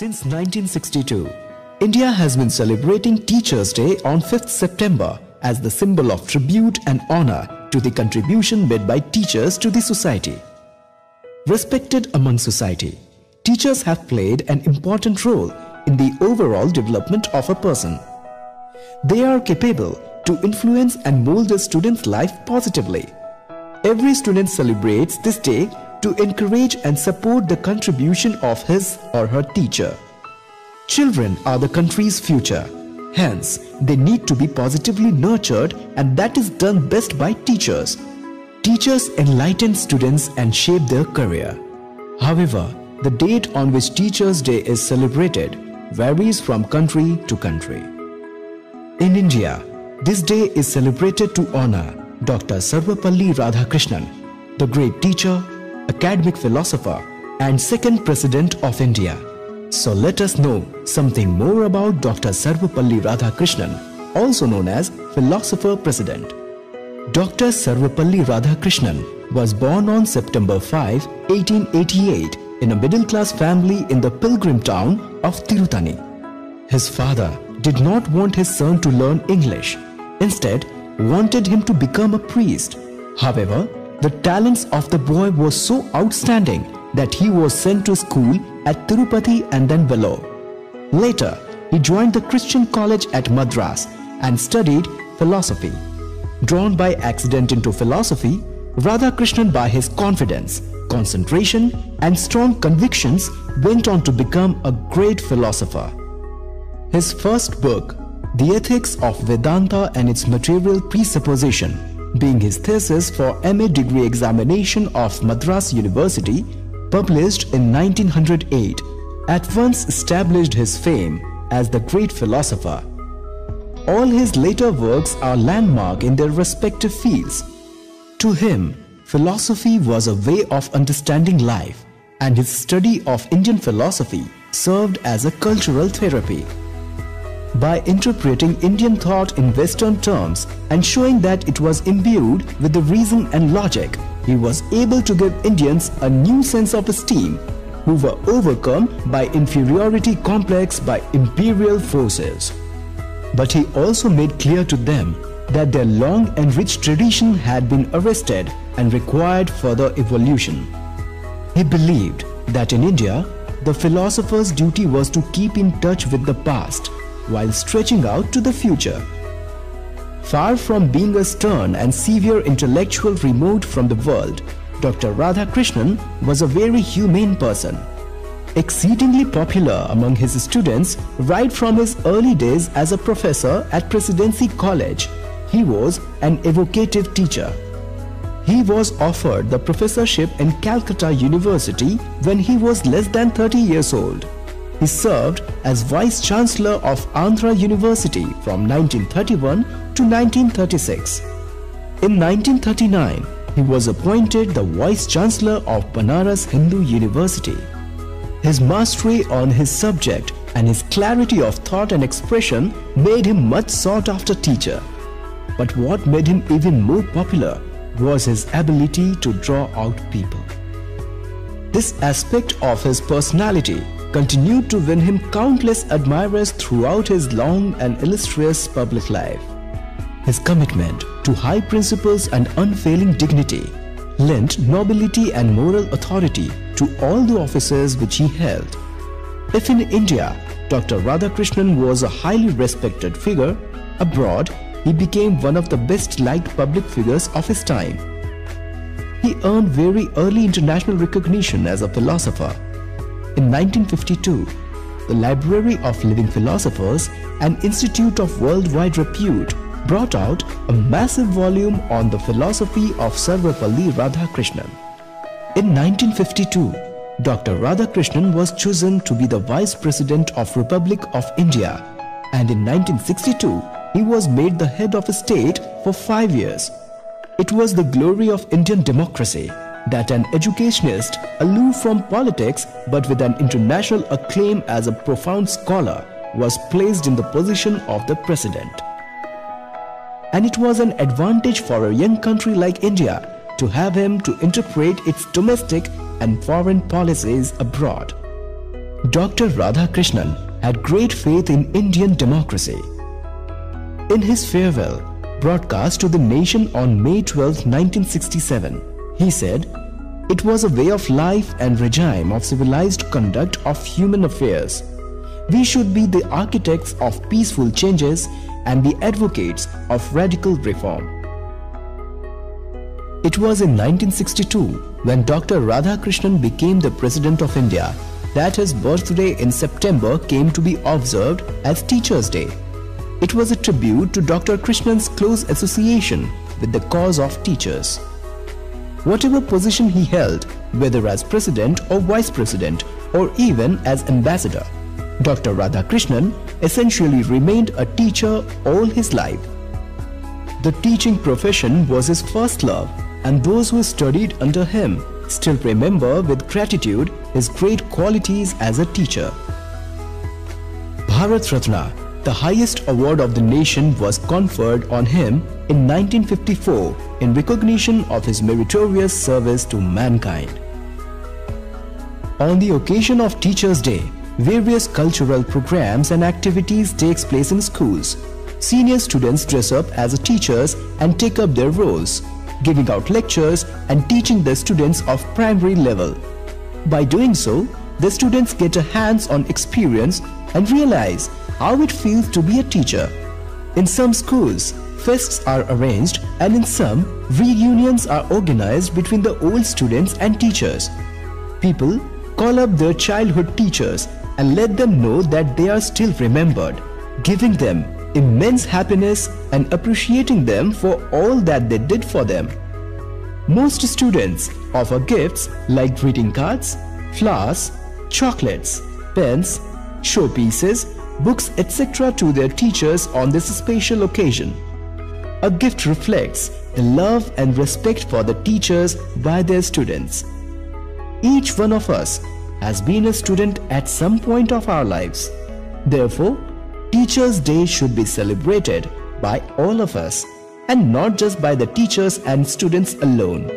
Since 1962, India has been celebrating Teachers' Day on 5th September as the symbol of tribute and honor to the contribution made by teachers to the society. Respected among society, teachers have played an important role in the overall development of a person. They are capable to influence and mold the student's life positively. Every student celebrates this day to encourage and support the contribution of his or her teacher. Children are the country's future. Hence, they need to be positively nurtured and that is done best by teachers. Teachers enlighten students and shape their career. However, the date on which Teachers' Day is celebrated varies from country to country. In India, this day is celebrated to honor Dr. Sarvepalli Radhakrishnan, the great teacher, academic philosopher, and second president of India. So let us know something more about Dr. Sarvepalli Radhakrishnan, also known as Philosopher President. Dr. Sarvepalli Radhakrishnan was born on September 5, 1888 in a middle-class family in the pilgrim town of Tirutani. His father did not want his son to learn English. Instead, wanted him to become a priest. However, the talents of the boy were so outstanding that he was sent to school at Tirupati and then Vellore. Later, he joined the Christian college at Madras and studied philosophy. Drawn by accident into philosophy, Radhakrishnan by his confidence, concentration and strong convictions went on to become a great philosopher. His first book, The Ethics of Vedanta and its Material Presupposition, being his thesis for MA degree examination of Madras University, published in 1908, at once established his fame as the great philosopher. All his later works are landmark in their respective fields. To him, philosophy was a way of understanding life and his study of Indian philosophy served as a cultural therapy. By interpreting Indian thought in Western terms and showing that it was imbued with the reason and logic, he was able to give Indians a new sense of esteem who were overcome by inferiority complex by imperial forces. But he also made clear to them that their long and rich tradition had been arrested and required further evolution. He believed that in India, the philosopher's duty was to keep in touch with the past while stretching out to the future. Far from being a stern and severe intellectual removed from the world, Dr. Radhakrishnan was a very humane person. Exceedingly popular among his students right from his early days as a professor at Presidency College, he was an evocative teacher. He was offered the professorship in Calcutta University when he was less than 30 years old. He served as Vice Chancellor of Andhra University from 1931 to 1936. In 1939, he was appointed the Vice Chancellor of Banaras Hindu University. His mastery on his subject and his clarity of thought and expression made him much sought after teacher. But what made him even more popular was his ability to draw out people. This aspect of his personality continued to win him countless admirers throughout his long and illustrious public life. His commitment to high principles and unfailing dignity lent nobility and moral authority to all the offices which he held. If in India, Dr. Radhakrishnan was a highly respected figure, abroad he became one of the best liked public figures of his time. He earned very early international recognition as a philosopher. In 1952, the Library of Living Philosophers, an institute of worldwide repute, brought out a massive volume on the philosophy of Sarvepalli Radhakrishnan. In 1952, Dr. Radhakrishnan was chosen to be the Vice President of Republic of India and in 1962, he was made the head of a state for five years. It was the glory of Indian democracy that an educationist, aloof from politics but with an international acclaim as a profound scholar, was placed in the position of the president. And it was an advantage for a young country like India to have him to interpret its domestic and foreign policies abroad. Dr. Radhakrishnan had great faith in Indian democracy. In his farewell, broadcast to the nation on May 12, 1967, he said, It was a way of life and regime of civilized conduct of human affairs. We should be the architects of peaceful changes and the advocates of radical reform. It was in 1962 when Dr. Radhakrishnan became the President of India that his birthday in September came to be observed as Teachers' Day. It was a tribute to Dr. Krishnan's close association with the cause of teachers. Whatever position he held, whether as President or Vice President or even as Ambassador, Dr. Radhakrishnan essentially remained a teacher all his life. The teaching profession was his first love and those who studied under him still remember with gratitude his great qualities as a teacher. Bharat Ratna, the highest award of the nation was conferred on him in 1954 in recognition of his meritorious service to mankind. On the occasion of Teachers' Day, various cultural programs and activities takes place in schools. Senior students dress up as teachers and take up their roles giving out lectures and teaching the students of primary level. By doing so, the students get a hands-on experience and realize how it feels to be a teacher. In some schools, fests are arranged and in some, reunions are organized between the old students and teachers. People call up their childhood teachers and let them know that they are still remembered, giving them immense happiness and appreciating them for all that they did for them. Most students offer gifts like greeting cards, flowers, chocolates, pens, showpieces, books etc. to their teachers on this special occasion. A gift reflects the love and respect for the teachers by their students. Each one of us has been a student at some point of our lives. Therefore, Teachers' Day should be celebrated by all of us and not just by the teachers and students alone.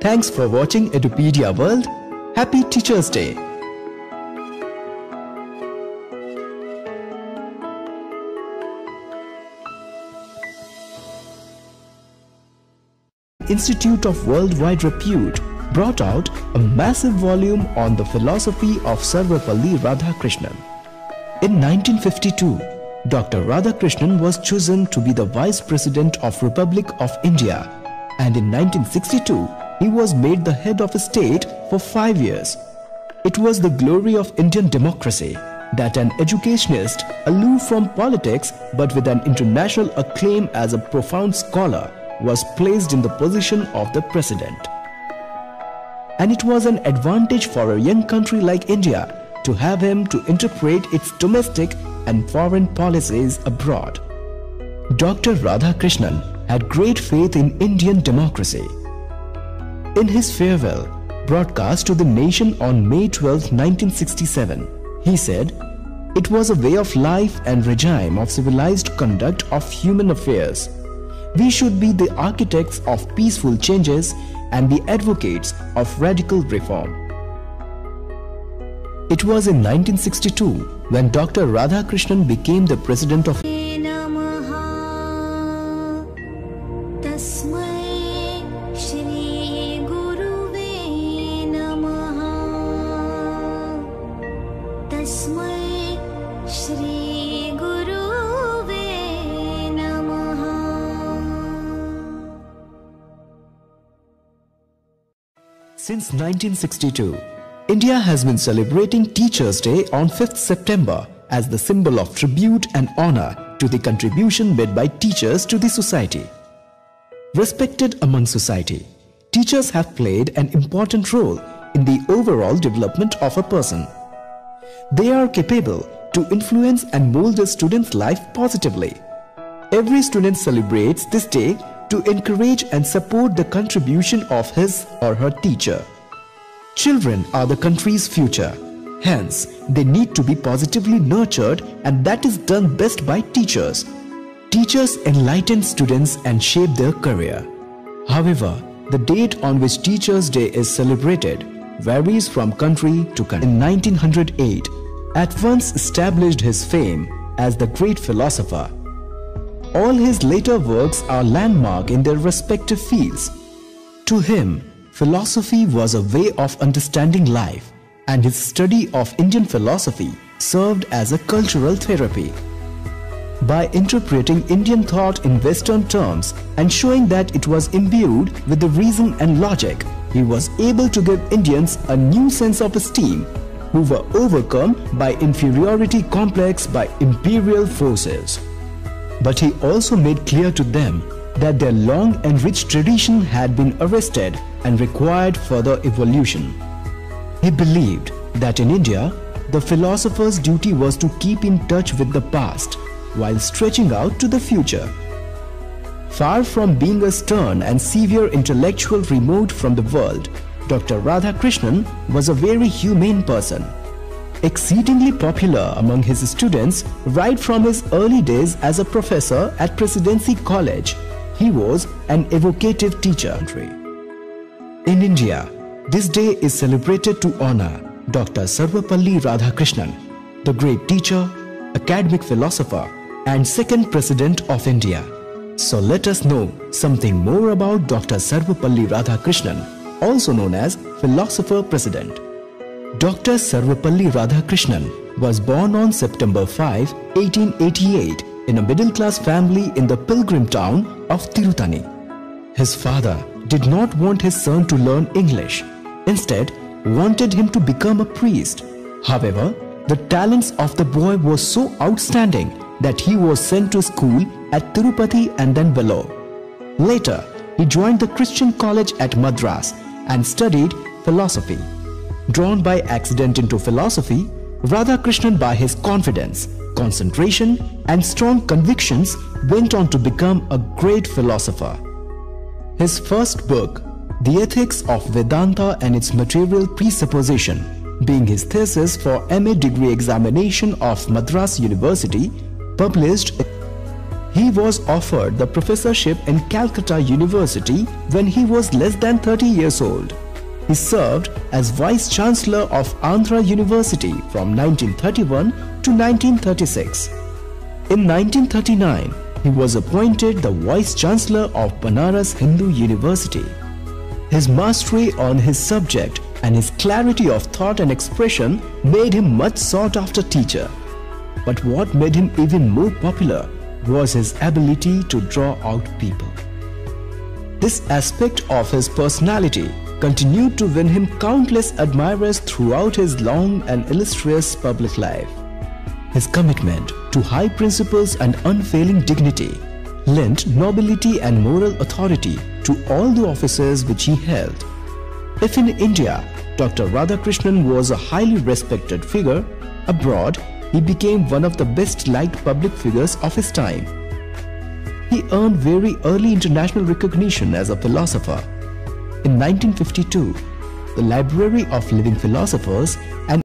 Thanks for watching Edupedia World. Happy Teachers' Day! Institute of Worldwide Repute brought out a massive volume on the philosophy of Sarvepalli Radhakrishnan. In 1952, Dr. Radhakrishnan was chosen to be the Vice President of Republic of India and in 1962, he was made the head of state for five years. It was the glory of Indian democracy that an educationist, aloof from politics but with an international acclaim as a profound scholar, was placed in the position of the president. And it was an advantage for a young country like India to have him to interpret its domestic and foreign policies abroad. Dr. Radhakrishnan had great faith in Indian democracy. In his farewell, broadcast to the nation on May 12, 1967, he said, It was a way of life and regime of civilized conduct of human affairs. We should be the architects of peaceful changes and the advocates of radical reform. It was in 1962 when Dr. Radhakrishnan became the president of Since 1962, India has been celebrating Teachers' Day on 5th September as the symbol of tribute and honor to the contribution made by teachers to the society. Respected among society, teachers have played an important role in the overall development of a person. They are capable to influence and mold the student's life positively. Every student celebrates this day to encourage and support the contribution of his or her teacher. Children are the country's future. Hence, they need to be positively nurtured and that is done best by teachers. Teachers enlighten students and shape their career. However, the date on which Teachers' Day is celebrated varies from country to country. In 1908, at once established his fame as the great philosopher. All his later works are landmark in their respective fields. To him, philosophy was a way of understanding life and his study of Indian philosophy served as a cultural therapy. By interpreting Indian thought in Western terms and showing that it was imbued with the reason and logic, he was able to give Indians a new sense of esteem who were overcome by inferiority complex by imperial forces. But he also made clear to them that their long and rich tradition had been arrested and required further evolution. He believed that in India, the philosopher's duty was to keep in touch with the past while stretching out to the future. Far from being a stern and severe intellectual removed from the world, Dr. Radhakrishnan was a very humane person. Exceedingly popular among his students right from his early days as a professor at Presidency College, he was an evocative teacher. In India, this day is celebrated to honor Dr. Sarvepalli Radhakrishnan, the great teacher, academic philosopher, and second president of India. So let us know something more about Dr. Sarvepalli Radhakrishnan, also known as Philosopher President. Dr. Sarvepalli Radhakrishnan was born on September 5, 1888 in a middle-class family in the pilgrim town of Tirutani. His father did not want his son to learn English. Instead, wanted him to become a priest. However, the talents of the boy were so outstanding that he was sent to school at Tirupati and then Vellore. Later, he joined the Christian college at Madras and studied philosophy. Drawn by accident into philosophy, Radhakrishnan by his confidence, concentration and strong convictions went on to become a great philosopher. His first book, The Ethics of Vedanta and its Material Presupposition, being his thesis for MA degree examination of Madras University, published he was offered the professorship in Calcutta University when he was less than 30 years old. He served as Vice Chancellor of Andhra University from 1931 to 1936. In 1939, he was appointed the Vice Chancellor of Banaras Hindu University. His mastery on his subject and his clarity of thought and expression made him much sought after teacher. But what made him even more popular was his ability to draw out people. This aspect of his personality continued to win him countless admirers throughout his long and illustrious public life. His commitment to high principles and unfailing dignity lent nobility and moral authority to all the offices which he held. If in India, Dr. Radhakrishnan was a highly respected figure, abroad he became one of the best liked public figures of his time. He earned very early international recognition as a philosopher. In 1952, the Library of Living Philosophers, an